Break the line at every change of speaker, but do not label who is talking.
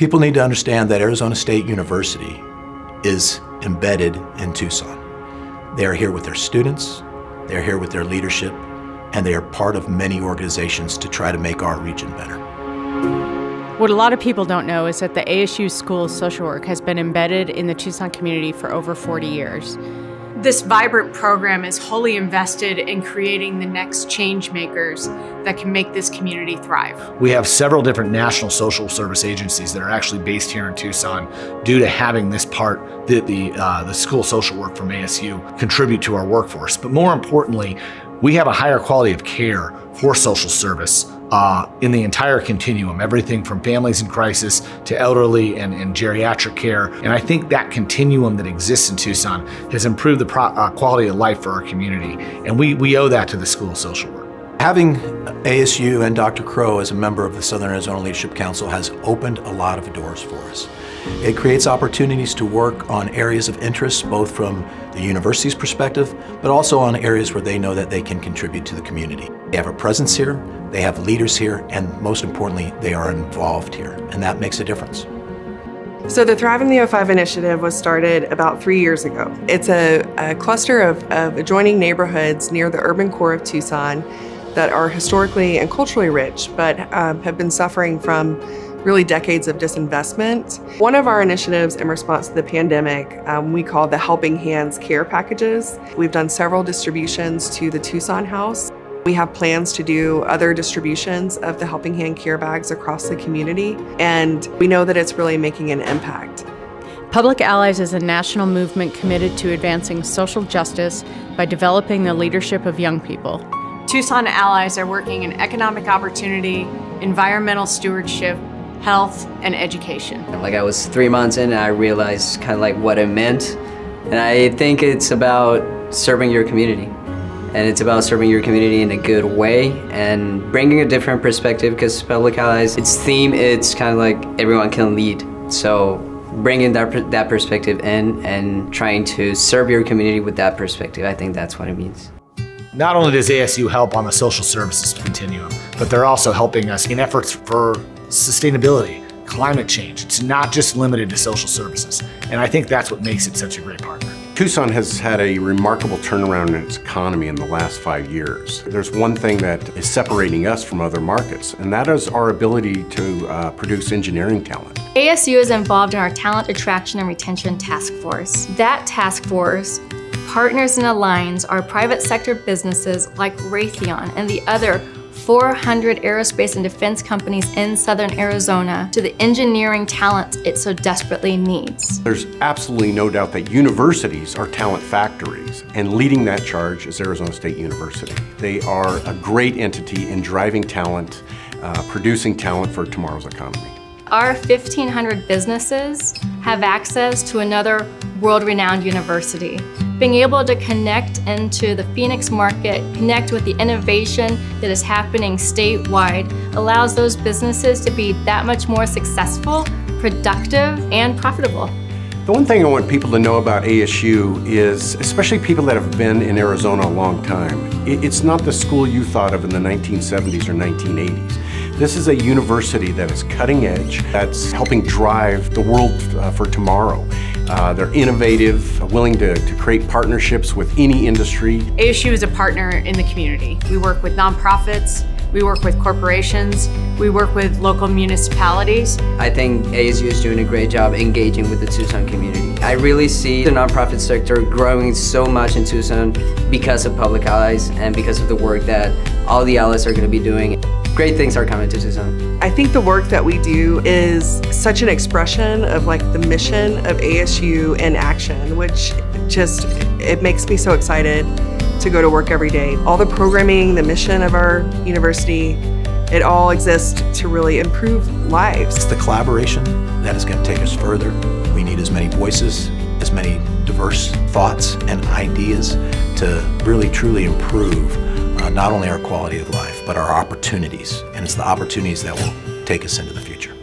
People need to understand that Arizona State University is embedded in Tucson. They are here with their students, they are here with their leadership, and they are part of many organizations to try to make our region better.
What a lot of people don't know is that the ASU School of Social Work has been embedded in the Tucson community for over 40 years. This vibrant program is wholly invested in creating the next change makers that can make this community thrive.
We have several different national social service agencies that are actually based here in Tucson due to having this part, the, the, uh, the school social work from ASU, contribute to our workforce. But more importantly, we have a higher quality of care for social service uh, in the entire continuum, everything from families in crisis to elderly and, and, geriatric care. And I think that continuum that exists in Tucson has improved the pro, uh, quality of life for our community. And we, we owe that to the School of Social Work.
Having ASU and Dr. Crow as a member of the Southern Arizona Leadership Council has opened a lot of doors for us. It creates opportunities to work on areas of interest, both from the university's perspective, but also on areas where they know that they can contribute to the community. They have a presence here, they have leaders here, and most importantly, they are involved here, and that makes a difference.
So the Thrive in the 05 initiative was started about three years ago. It's a, a cluster of, of adjoining neighborhoods near the urban core of Tucson that are historically and culturally rich, but um, have been suffering from really decades of disinvestment. One of our initiatives in response to the pandemic, um, we call the Helping Hands Care Packages. We've done several distributions to the Tucson House. We have plans to do other distributions of the Helping Hand Care Bags across the community, and we know that it's really making an impact.
Public Allies is a national movement committed to advancing social justice by developing the leadership of young people. Tucson Allies are working in economic opportunity, environmental stewardship, health, and education.
Like I was three months in and I realized kind of like what it meant. And I think it's about serving your community. And it's about serving your community in a good way and bringing a different perspective because Public Allies, its theme, it's kind of like everyone can lead. So bringing that, that perspective in and trying to serve your community with that perspective, I think that's what it means.
Not only does ASU help on the social services continuum, but they're also helping us in efforts for sustainability, climate change. It's not just limited to social services. And I think that's what makes it such a great partner.
Tucson has had a remarkable turnaround in its economy in the last five years. There's one thing that is separating us from other markets, and that is our ability to uh, produce engineering talent.
ASU is involved in our Talent Attraction and Retention Task Force. That task force partners and aligns our private sector businesses like Raytheon and the other 400 aerospace and defense companies in southern Arizona to the engineering talent it so desperately needs.
There's absolutely no doubt that universities are talent factories, and leading that charge is Arizona State University. They are a great entity in driving talent, uh, producing talent for tomorrow's economy.
Our 1,500 businesses have access to another world-renowned university being able to connect into the Phoenix market, connect with the innovation that is happening statewide, allows those businesses to be that much more successful, productive, and profitable.
The one thing I want people to know about ASU is, especially people that have been in Arizona a long time, it's not the school you thought of in the 1970s or 1980s. This is a university that is cutting edge, that's helping drive the world uh, for tomorrow. Uh, they're innovative, willing to, to create partnerships with any industry.
ASU is a partner in the community. We work with nonprofits, we work with corporations, we work with local municipalities.
I think ASU is doing a great job engaging with the Tucson community. I really see the nonprofit sector growing so much in Tucson because of Public Allies and because of the work that all the allies are going to be doing. Great things are coming to Tucson.
I think the work that we do is such an expression of like the mission of ASU in action, which just, it makes me so excited to go to work every day. All the programming, the mission of our university, it all exists to really improve lives.
It's the collaboration that is going to take us further. We need as many voices, as many diverse thoughts and ideas to really truly improve uh, not only our quality of life, but our opportunities. And it's the opportunities that will take us into the future.